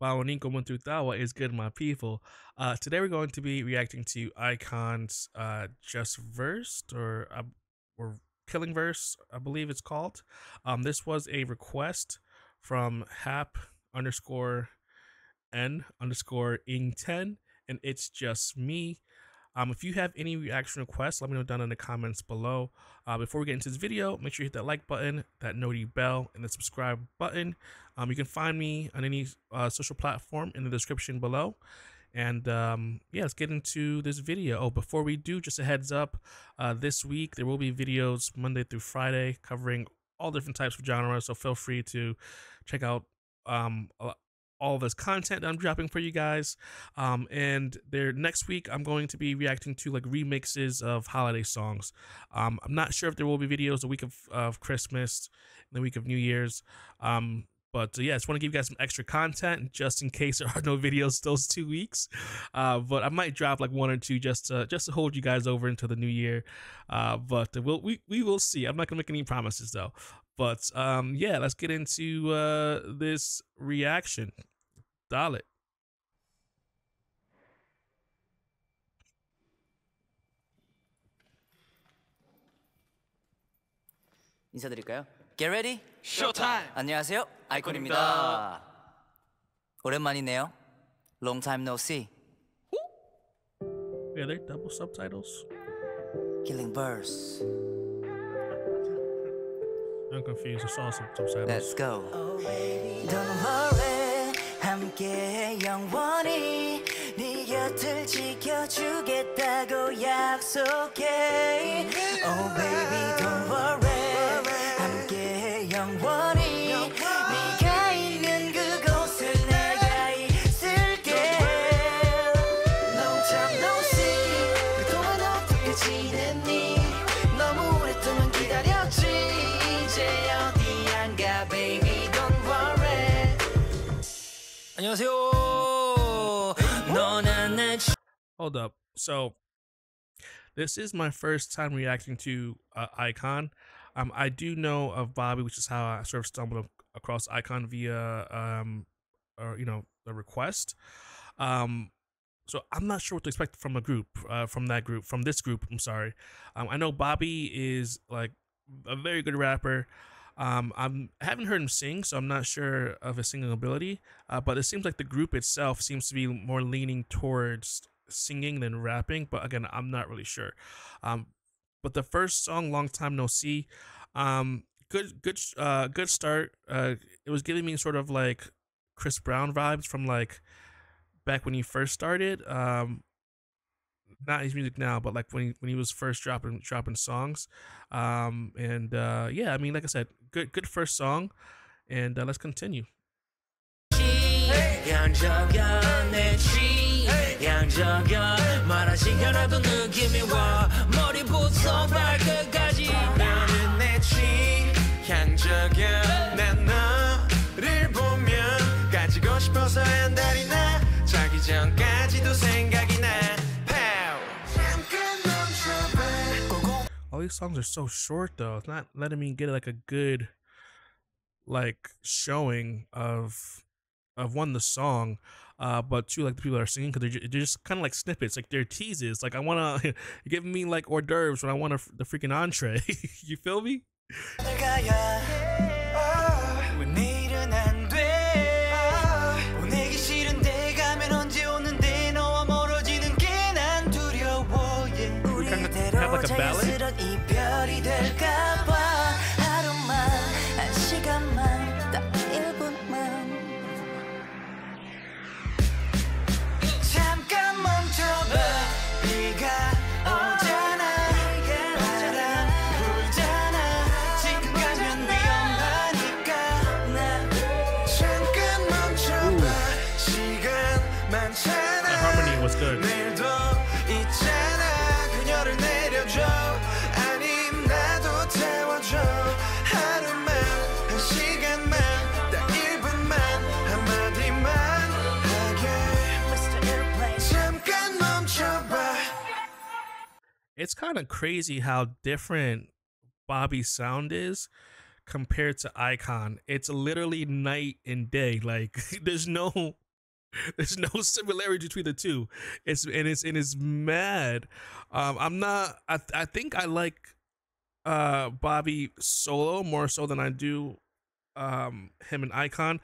Baoninko Muntutawa is good, my people. Uh, today we're going to be reacting to iKON's uh, Just Versed or uh, or Killing Verse, I believe it's called. Um, this was a request from Hap underscore N underscore Ing ten, and it's just me. Um, if you have any reaction requests, let me know down in the comments below. Uh, before we get into this video, make sure you hit that like button, that noti bell, and the subscribe button. Um, you can find me on any uh, social platform in the description below. And um, yeah, let's get into this video. Oh, before we do, just a heads up, uh, this week there will be videos Monday through Friday covering all different types of genres. So feel free to check out um, all this content that I'm dropping for you guys. Um, and there next week I'm going to be reacting to like remixes of holiday songs. Um, I'm not sure if there will be videos the week of, of Christmas, the week of New Year's. Um, but uh, yeah, I just want to give you guys some extra content just in case there are no videos those two weeks. Uh, but I might drop like one or two just to just to hold you guys over until the new year. Uh, but we'll we, we will see. I'm not gonna make any promises though. But um, yeah, let's get into uh, this reaction. Dale. 인사드릴까요? Get ready. 쇼타임. 안녕하세요. 아이콘입니다. 오랜만이네요. Long time no see. Yeah, they're double subtitles. Killing verse. I'm confused. I saw some subtitles. Let's go. Don't worry. 함께 영원히 네 곁을 지켜주겠다고 약속해. Oh baby, don't worry. 함께 영원히 Hold up. So this is my first time reacting to uh, iKON. Um, I do know of Bobby, which is how I sort of stumbled across iKON via um, or you know, a request. Um, so I'm not sure what to expect from a group, uh, from that group, from this group. I'm sorry. Um, I know Bobby is like a very good rapper. Um, I'm, I haven't heard him sing, so I'm not sure of his singing ability. Uh, but it seems like the group itself seems to be more leaning towards singing than rapping. But again, I'm not really sure. Um, but the first song, "Long Time No See," um, good, good, uh, good start. Uh, it was giving me sort of like Chris Brown vibes from like back when he first started. Um, not his music now, but like when he when he was first dropping dropping songs. Um, and uh, yeah, I mean, like I said, good good first song, and uh, let's continue. 양적여 내취 양적여 말하지 않아도 느낌이 와 머리부터 발끝까지 나는 내취 향적여 난 너를 보면 가지고 싶어서 한 달이 나 자기 전까지도 생각이 나 All these songs are so short though. It's not letting me get like a good like showing of of one the song uh but two like the people that are singing because they're, they're just kind of like snippets like they're teases. Like i want to give me like hors d'oeuvres when i want the freaking entree. You feel me it's kind of crazy how different bobby's sound is compared to iKON it's literally night and day like there's no There's no similarity between the two. It's and it's and it's mad. Um, I'm not. I I think I like uh Bobby solo more so than I do um him and iKON,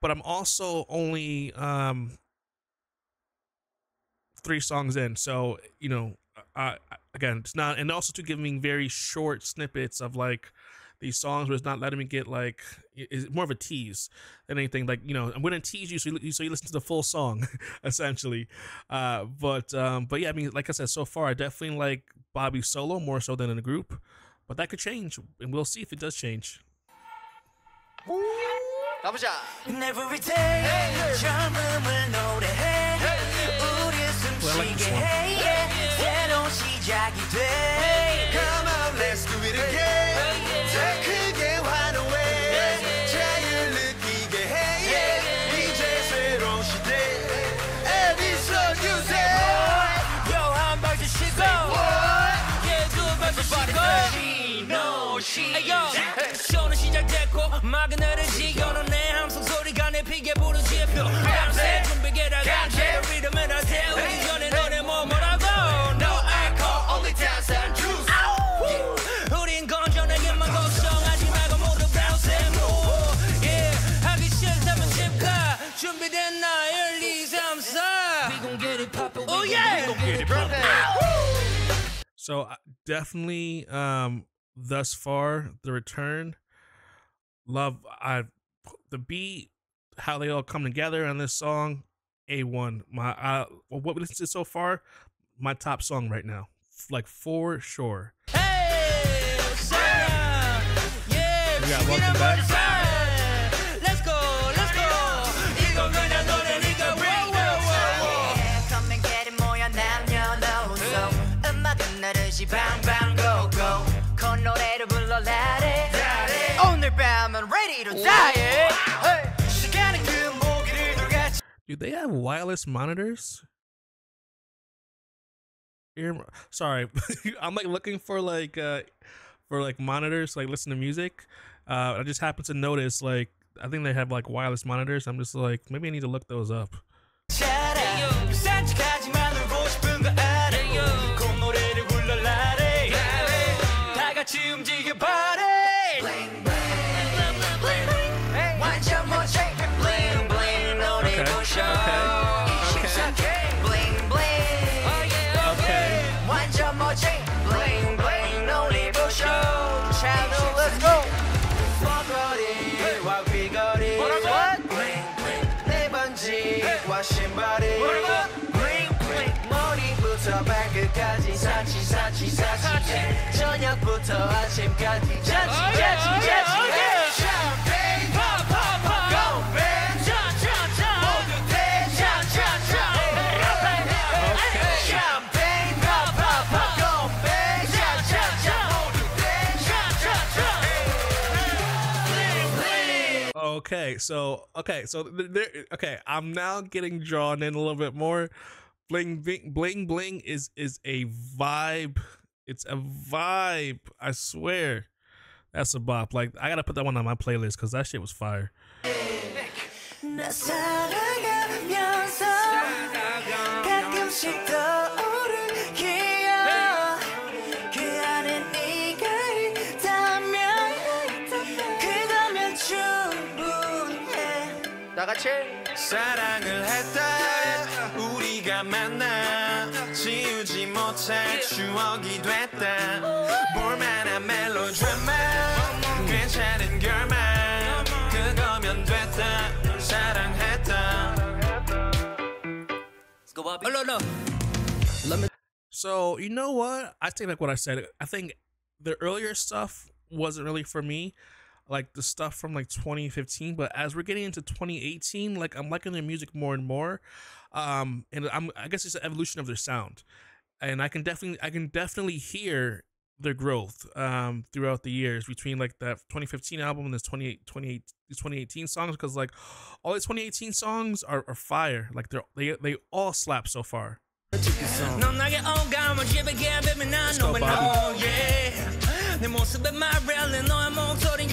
but I'm also only um three songs in. So you know, I, I again, it's not, and also to giving very short snippets of like these songs where it's not letting me get like it's more of a tease than anything like you know i'm gonna tease you so you, so you listen to the full song essentially uh but um but yeah i mean like i said so far i definitely like bobby solo more so than in a group but that could change and we'll see if it does change 가보자 Every day 젊음을 노래해 우리 Well, I like this 숨쉬게 one. 해 새로운 시작이 돼. Come on let's do it again. 더 크게 환호해. 자유를 느끼게 해. 이제 새로운 시대. 에디슨 유세. 한 발씩 쉬고 예두 발씩 쉬고 신호시 쇼는 시작됐고 막은 흐르지 연어내 함성 소리가 내 피게 부르지표 밤새 준비해라 감새 리듬을 하세 우리 전에 So uh, definitely, um, thus far, the return, love. I the beat, how they all come together on this song, a one. My uh, what we listened to so far, my top song right now, like for sure. Hey. Yeah, We got welcome back. 음악은 느르시 bang go go 그 노래를 불러 let it 오늘 밤은 ready to die hey. 시간은 그 모기를 돌같이 Do they have wireless monitors? Ear, sorry, I'm like looking for like uh for like monitors, like listen to music. Uh, I just happened to notice like I think they have like wireless monitors. I'm just like maybe I need to look those up. 차 신발이 bling bling 머리부터 발끝까지 사치 사치 사치 저녁부터 아침까지 자치 자치 자치 Okay, so okay, so there. Okay, I'm now getting drawn in a little bit more. Bling bling bling bling is is a vibe. It's a vibe. I swear, that's a bop. Like I gotta put that one on my playlist because that shit was fire. 사랑을 했다 우리가 만나 지우지 못할 추억이 됐다 볼만한 멜로드라마 괜찮은 결말 그거면 됐다 사랑했다 얼른 So you know what? I take back what I said. I think the earlier stuff wasn't really for me, like the stuff from like 2015. But as we're getting into 2018, like I'm liking their music more and more. Um, and I'm I guess it's an evolution of their sound, and I can definitely I can definitely hear their growth um throughout the years between like that 2015 album and this 28 28 these 2018 songs because like all these 2018 songs are, are fire like they're they they all slap so far 넌 나의 오감을 지배게 뱀이 난 go, 너만 Bobby. 너 yeah 내 모습에 말해 내 너의 목소린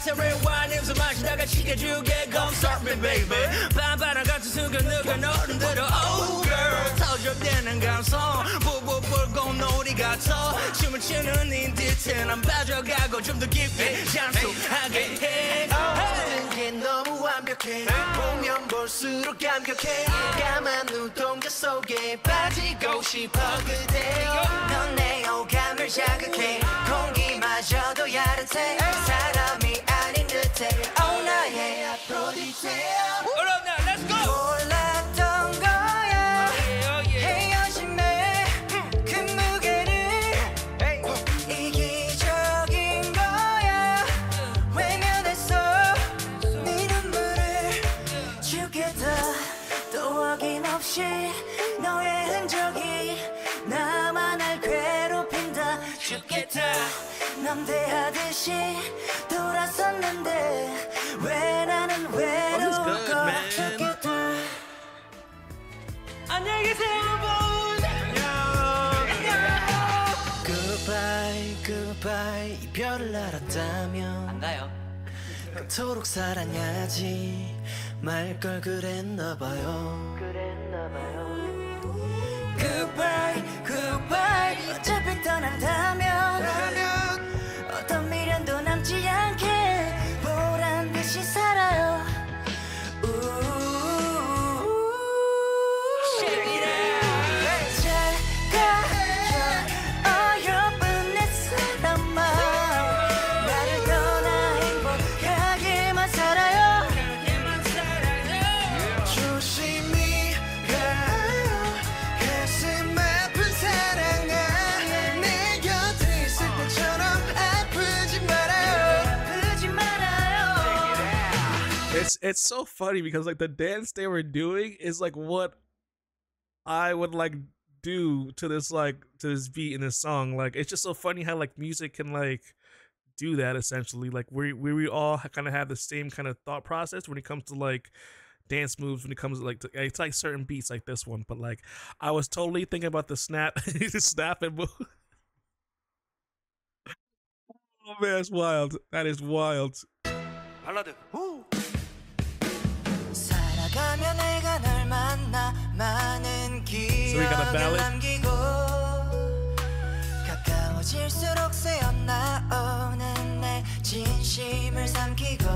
향수 같은 rewind 냄새 마시다가 지켜주게 Come start me baby. 밤바람 같은 순간 누가 너를 들어? Oh girl. 터져대는 감성. 부부 불고 놀이 같아 춤을 추는 이 듯해 난 빠져가고 좀 더 깊이 장수하게 해. 모든 게 너무 완벽해. 보면 볼수록 감격해. 까만 눈동자 속에 빠지고 싶어 그대여. 넌내 오감을 자극해. 공기마저도 야릇해. 사람이 그토록 사랑하지 말 걸 그랬나봐요. Goodbye, It's so funny because like the dance they were doing is like what I would like do to this like to this beat in this song. Like it's just so funny how like music can like do that essentially. Like we we we all kind of have the same kind of thought process when it comes to like dance moves when it comes to like to, it's like certain beats like this one but like i was totally thinking about the snap the snap and move oh man that's wild that is wild 많은 we got a ballad? 가까워질수록 새어나오는 내 진심을 삼키고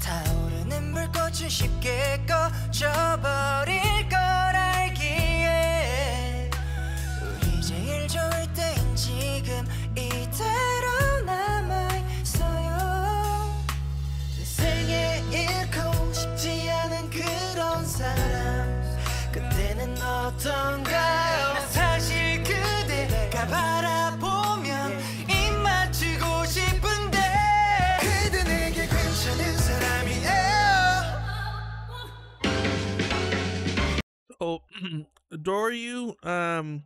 타오르는 불꽃은 쉽게 꺼져버릴 어떤가요 난 사실 그대가 바라보면 입 맞추고 싶은데 그대 내게 괜찮은 사람이에요 Oh, adore you. Um,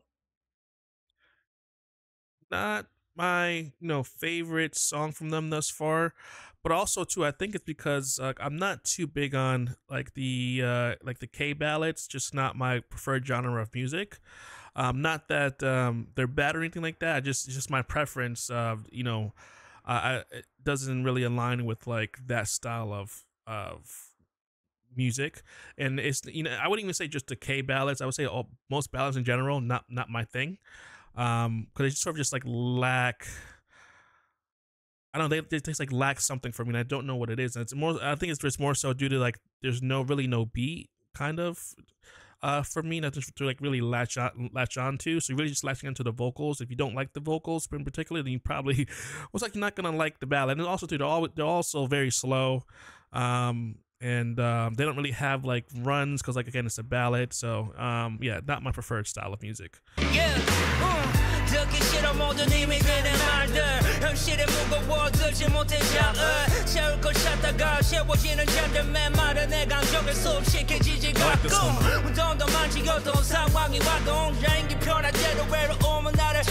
not my you know favorite song from them thus far, but also too I think it's because uh, I'm not too big on like the uh like the K ballads. Just not my preferred genre of music. Um, not that um they're bad or anything like that. Just just my preference of you know, uh, I it doesn't really align with like that style of of music and it's you know i wouldn't even say just the k ballads i would say all most ballads in general not not my thing um because they just sort of just like lack i don't know they, they just like lack something for me and i don't know what it is and it's more i think it's just more so due to like there's no really no beat kind of uh for me not just to like really latch on latch on to so you're really just latching onto the vocals. If you don't like the vocals in particular then you probably was like you're not gonna like the ballad and also too they're all they're also very slow um and um, they don't really have like runs because like again it's a ballad so um yeah not my preferred style of music. Yeah, uh, 듣기 싫어 모든 이미 그대 말들. 현실에 무거워 들지 못해 잠을 채울 걸 찾다가 채워지는 잠들 맨 말에 내 감정을 one. 않고 운동도 많지 어떤 상황이 와도 혼자인기 편할 때도 외로움은 나를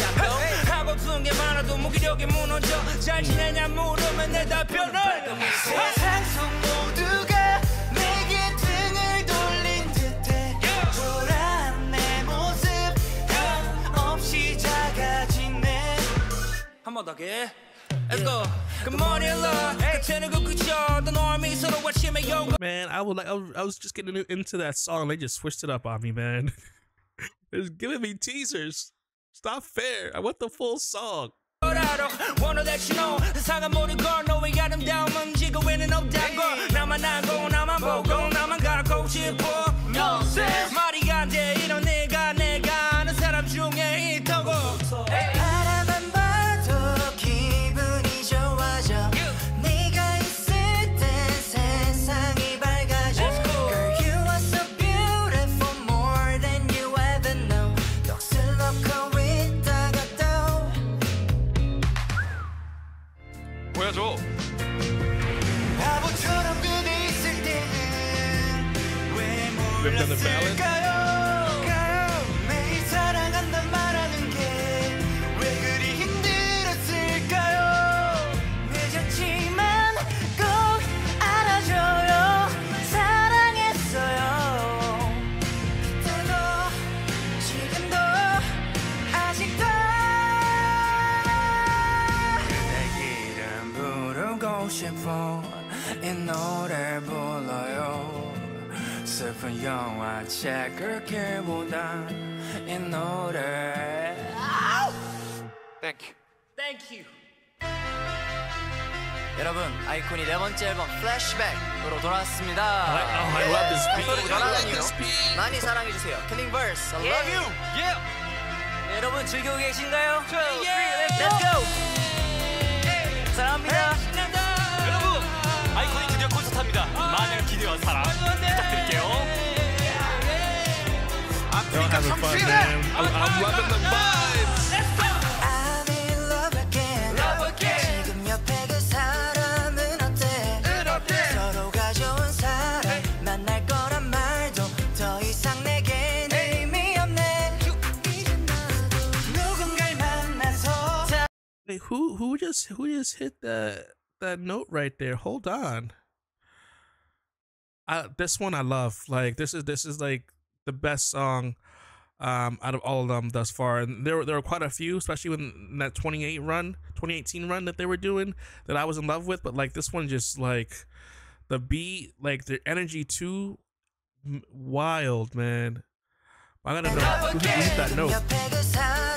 하고픈 게 많아도 무기력이 무너져. 잘 지내냐 물으면 내 답변을. 세상 속 모두가 한없이 작아지네 한 번 더 게. Let's go. Good morning, love. 같은 그 그저 또 너와 미소로 아침에 영 Man, I would like. I was, I was just getting into that song. They just switched it up on me, man. It's giving me teasers. It's not fair. I want the full song. 알아 Wanna let you know 세상은 모든 걸 너의 아름다움은 지구에는 없다고 나만 알고 나만 보고 나만 가고 싶어 No 말이 안돼 이런 내가 내가 슬픈 영화 책을 길보다 이 노래 땡큐. Thank you 여러분 아이콘이 네 번째 앨범 플래시백으로 돌아왔습니다. I, oh, I love this beat. I love this beat. 많이 사랑해 주세요. Killing Verse, I love you. 예. 네, 여러분 즐기고 계신가요? Let's go. 사랑합니다. 여러분, 아이콘이 드디어 콘서트 합니다. 많은 기대와 사랑 having fun, man. I'm, I'm loving the vibes. Wait, who who just who just hit that that note right there? Hold on. I, this one I love. Like this is this is like the best song um out of all of them thus far. And there were there were quite a few, especially when in that 28 run, 2018 run that they were doing that I was in love with, but like this one just like the beat, like the energy too wild, man. I gotta know who that note.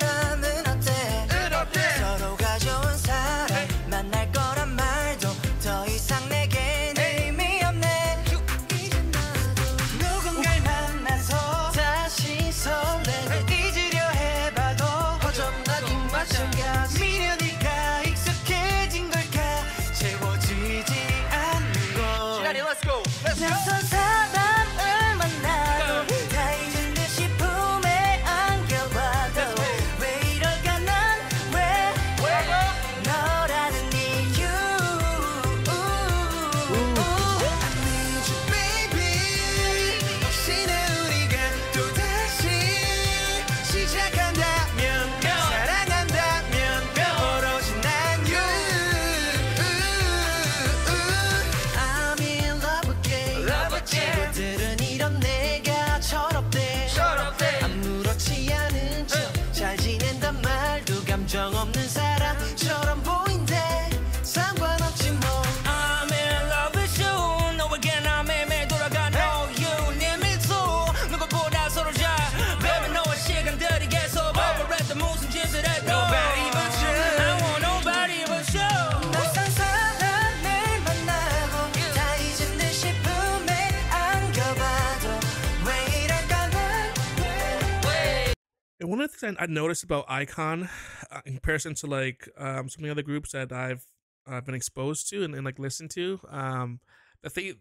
I noticed about iKON, uh, in comparison to like um, some of the other groups that I've uh, been exposed to and, and like listened to, um, that they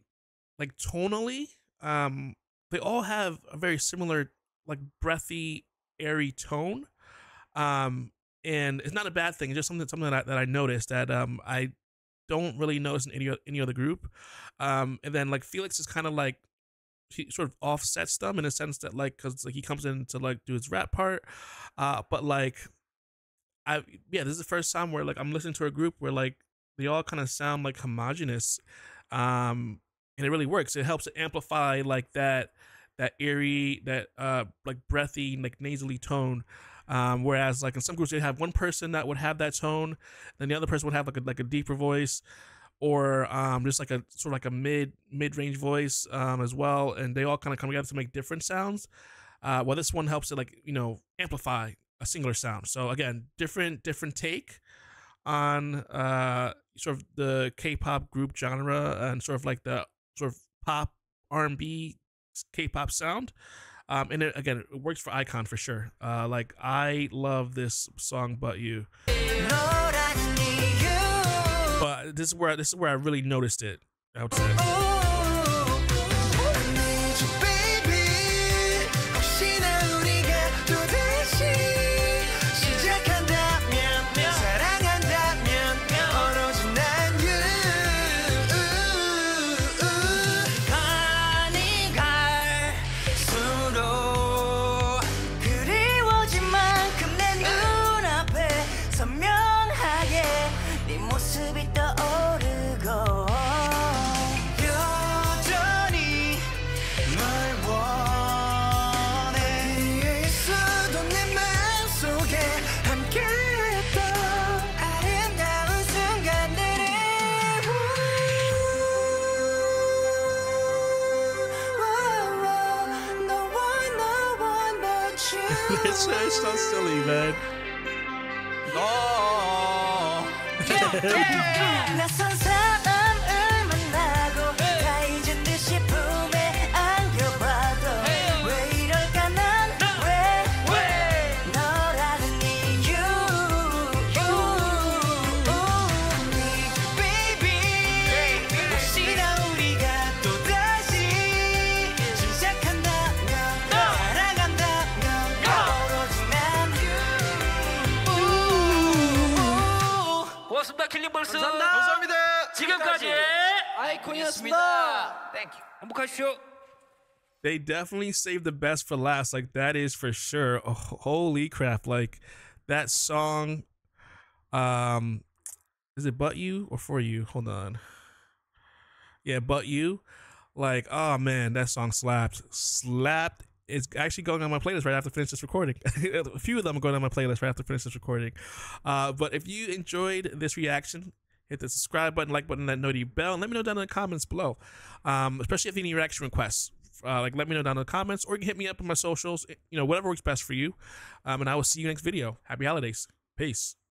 like tonally, um, they all have a very similar like breathy, airy tone, um, and it's not a bad thing. It's just something something that I, that I noticed that um, I don't really notice in any any other group, um, and then like Felix is kind of like he sort of offsets them in a sense that like because like he comes in to like do his rap part uh but like i yeah this is the first time where like i'm listening to a group where like they all kind of sound like homogenous um and it really works. It helps to amplify like that that eerie that uh like breathy like nasally tone Um, whereas like in some groups they have one person that would have that tone, then the other person would have like a like a deeper voice, or um, just like a sort of like a mid mid range voice um, as well, and they all kind of come together to make different sounds. Uh, well, this one helps to like you know amplify a singular sound. So again, different different take on uh, sort of the K-pop group genre and sort of like the sort of pop R&B K-pop sound. Um, and it, again, it works for iKON for sure. Uh, like I love this song, but you. But this is where this is where I really noticed it. I would say. that shit's so silly, man. No. 고맙습니다 킬링벌스 감사합니다. 지금까지 아이콘이었습니다. 행복하십시오 They definitely saved the best for last. Like that is for sure. Oh, holy crap! Like that song. Um, is it "But You" or "For You"? Hold on. Yeah, "But You." Like, oh man, that song slapped. Slapped. It's actually going on my playlist right after I finish this recording. a few of them are going on my playlist right after I finish this recording. Uh, but if you enjoyed this reaction, hit the subscribe button, like button, that noti bell, and let me know down in the comments below. Um, especially if you any reaction requests. Uh, like let me know down in the comments, or you can hit me up on my socials. You know, whatever works best for you. Um, and I will see you next video. Happy holidays. Peace.